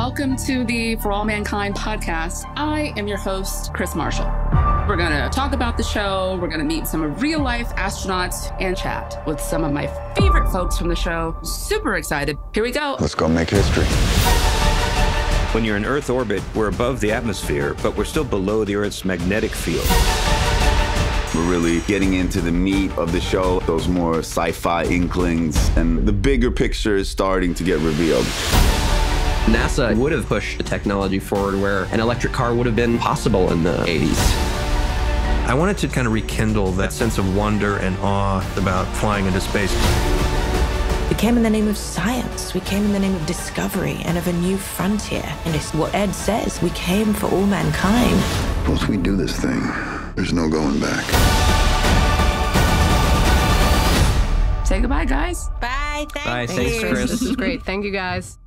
welcome to the For All Mankind podcast. I am your host, Krys Marshall. We're going to talk about the show. We're going to meet some real life astronauts and chat with some of my favorite folks from the show. Super excited. Here we go. Let's go make history. When you're in Earth orbit, we're above the atmosphere, but we're still below the Earth's magnetic field. We're really getting into the meat of the show, those more sci fi inklings, and the bigger picture is starting to get revealed. NASA would have pushed the technology forward where an electric car would have been possible in the 80s. I wanted to kind of rekindle that sense of wonder and awe about flying into space. We came in the name of science. We came in the name of discovery and of a new frontier. And it's what Ed says we came for all mankind. Once we do this thing, there's no going back. Say goodbye, guys. Bye. Thank Bye. you. Thanks, Krys. This is great. Thank you guys.